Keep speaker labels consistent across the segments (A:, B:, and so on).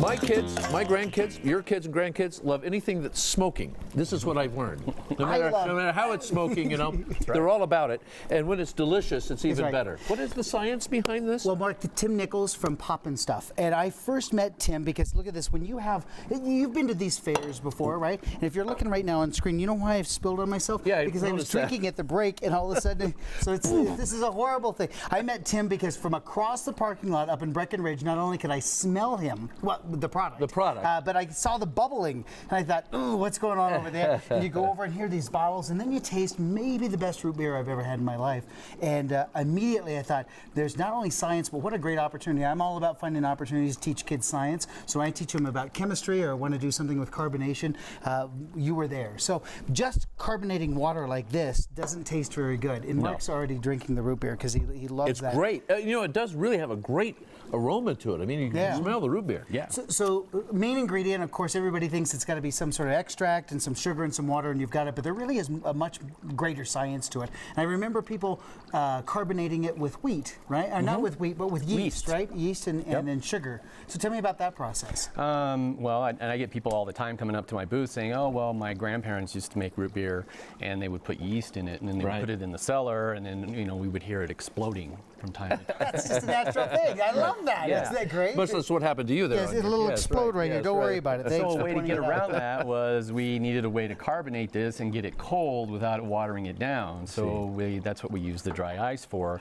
A: My kids, my grandkids, your kids and grandkids love anything that's smoking. This is what I've learned. No matter, no matter how it's smoking, you know, they're all about it. And when it's delicious, it's even
B: right.
A: better. What is the science behind this?
B: Well, Mark, the Tim Nichols from Poppin' Stuff, and I first met Tim because look at this. When you have, you've been to these fairs before, right? And if you're looking right now on screen, you know why I've spilled on myself?
A: Yeah, I
B: because I was
A: that.
B: drinking at the break, and all of a sudden, so it's this is a horrible thing. I met Tim because from across the parking lot up in Breckenridge, not only could I smell him, well, the product,
A: The product.
B: uh, but I saw the bubbling, and I thought, ooh, what's going on over there? and you go over and hear these bottles, and then you taste maybe the best root beer I've ever had in my life. And uh, immediately I thought, there's not only science, but what a great opportunity. I'm all about finding opportunities to teach kids science. So I teach them about chemistry or want to do something with carbonation, uh, you were there. So just carbonating water like this doesn't taste very good. And Mark's already drinking the root beer because he, he loves
A: it's
B: that.
A: great. Uh, you know, it does really have a great aroma to it. I mean, you can
B: Yeah.
A: smell the root beer.
C: Yeah.
B: So, so uh, main ingredient, of course, everybody thinks it's got to be some sort of extract and some sugar and some water, and you've got it. But there really is a much greater science to it. And I remember people uh, carbonating it with wheat, right? Or not with wheat, but with yeast,
C: Yeast.
B: right? Yeast and,
C: Yep.
B: and then sugar. So tell me about that process.
C: Um, well, I, and I get people all the time coming up to my booth saying, "Oh, well, my grandparents used to make root beer, and they would put yeast in it, and then they
A: Right.
C: would put it in the cellar, and then you know we would hear it exploding from time to time."
B: That's just a natural thing. I love that.
C: Yeah.
B: Isn't that great?
A: But that's what happened to you there.
B: Yes,
A: on
B: it'll little
A: yes,
B: explode right, here.
A: yes,
B: Don't worry about it. Thanks
C: so a way to get around that was we needed a way to carbonate this and get it cold without watering it down. So we, that's what we use the dry ice for,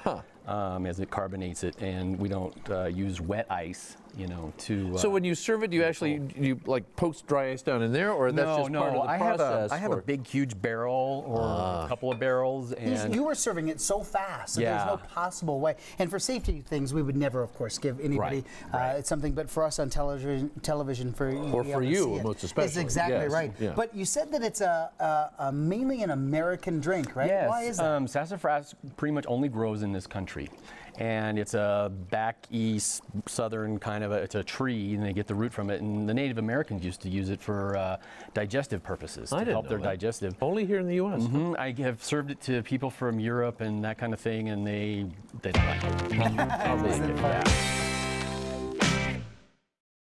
C: um, as it carbonates it, and we don't uh, use wet ice, you know, to. Uh,
A: So when you serve it, do you actually you like post dry ice down in there, or that's
C: no,
A: just
C: no,
A: part of the
C: I have
A: process?
C: a I have a big, huge barrel or a couple of barrels, and
B: you were serving it so fast that
C: Yeah.
B: there's no possible way. And for safety things, we would never, of course, give anybody
C: Right,
B: Uh, it's something. But for us on television, television for you
A: Or
B: to be
A: for
B: able to
A: you,
B: see it,
A: most
B: It's
A: especially.
B: exactly
A: Yes,
B: right.
A: yeah.
B: But you said that it's a, a, a mainly an American drink, right?
C: Yes,
B: Why is that?
C: Um, sassafras pretty much only grows in this country, and it's a back east southern kind of a, it's a tree, and they get the root from it. And the Native Americans used to use it for uh, digestive purposes
A: I
C: to
A: didn't
C: help
A: know
C: their
A: that.
C: digestive.
A: Only here in the U.S.
C: Mhm, I have served it to people from Europe and that kind of thing, and they they don't like it.